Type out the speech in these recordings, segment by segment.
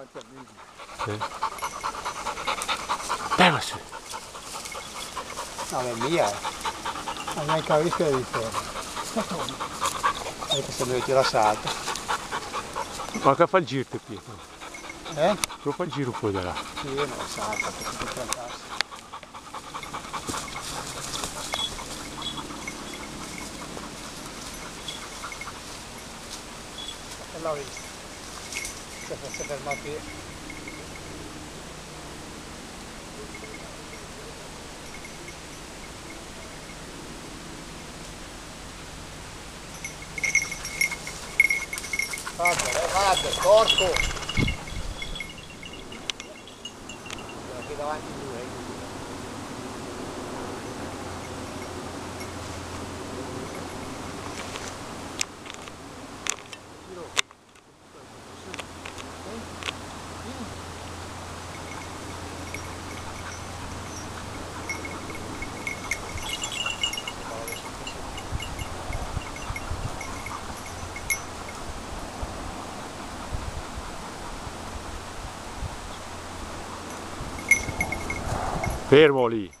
davanti a me. Sì. Beh, su. No, è mia. Ma neanche capisco di fermo. Anche se lui tira salto. Ma che fa il giro te Pietro? Eh? Lo fa il giro poi da là. Sì, io non salta perché ti fracasso. E l'ho visto. Se fosse fermato Guarda, guarda, porco! Qui davanti due. Fermo lì.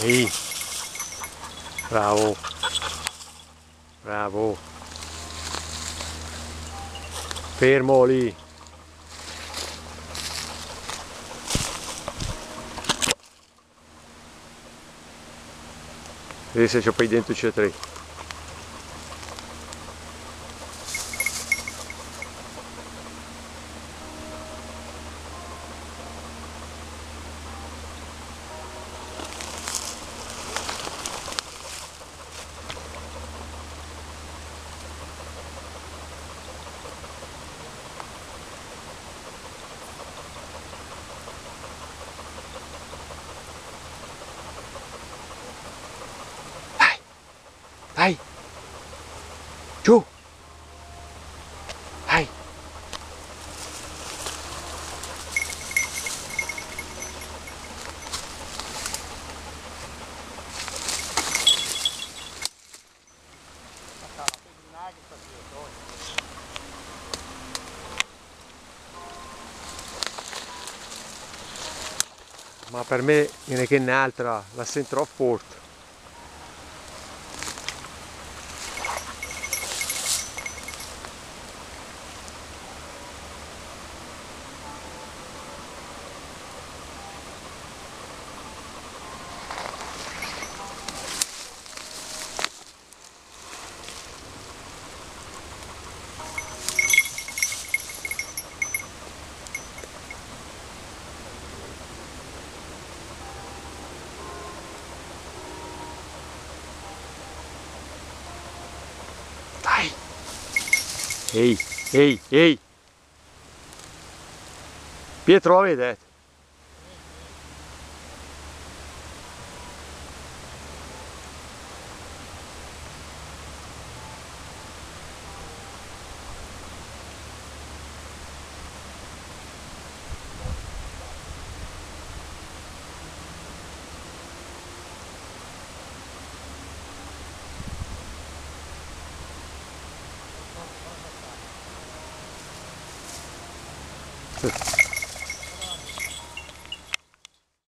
Ehi. Bravo. Bravo. Fermo lì. Vedi se c'ho poi dentro c'è tre. Vai! Giù! Vai! Ma per me non che un'altra, la sento forte. Dai! Ehi, ehi, ehi! Pietro la vedete? Good.